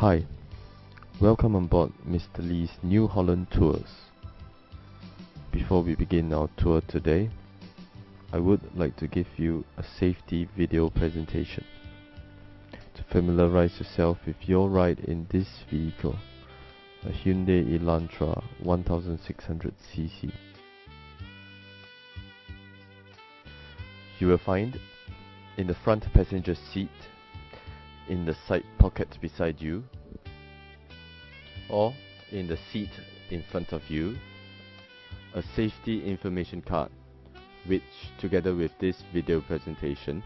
Hi, welcome on board Mr. Lee's New Holland Tours. Before we begin our tour today, I would like to give you a safety video presentation to familiarize yourself with your ride in this vehicle, a Hyundai Elantra 1600cc. You will find in the front passenger seat, in the side pocket beside you, or in the seat in front of you, a safety information card which together with this video presentation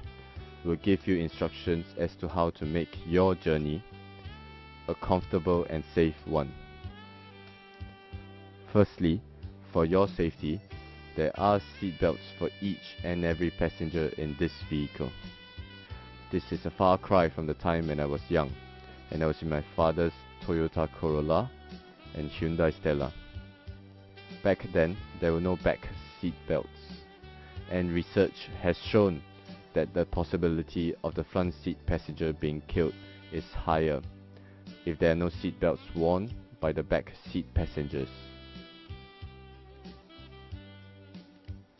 will give you instructions as to how to make your journey a comfortable and safe one. Firstly, for your safety, there are seat belts for each and every passenger in this vehicle. This is a far cry from the time when I was young and I was in my father's Toyota Corolla and Hyundai Stella. Back then, there were no back seat belts and research has shown that the possibility of the front seat passenger being killed is higher if there are no seat belts worn by the back seat passengers.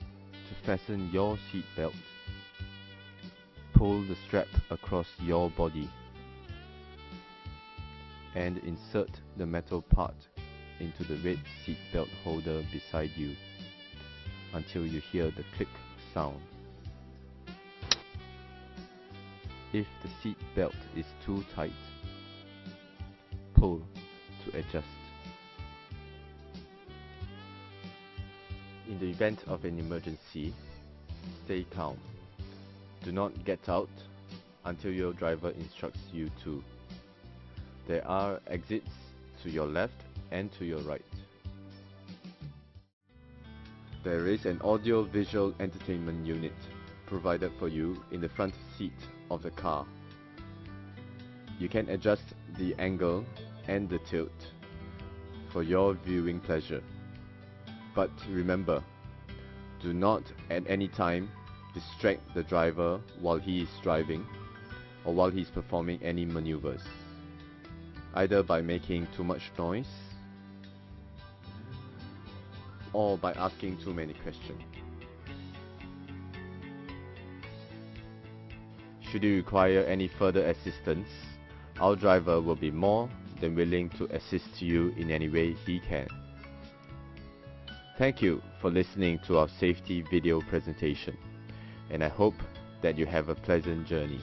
To fasten your seat belt, pull the strap across your body and insert the metal part into the red seat belt holder beside you until you hear the click sound. If the seat belt is too tight, pull to adjust. In the event of an emergency, stay calm. Do not get out until your driver instructs you to. There are exits to your left and to your right. There is an audio-visual entertainment unit provided for you in the front seat of the car. You can adjust the angle and the tilt for your viewing pleasure. But remember, do not at any time distract the driver while he is driving or while he is performing any maneuvers, either by making too much noise or by asking too many questions. Should you require any further assistance, our driver will be more than willing to assist you in any way he can. Thank you for listening to our safety video presentation and I hope that you have a pleasant journey.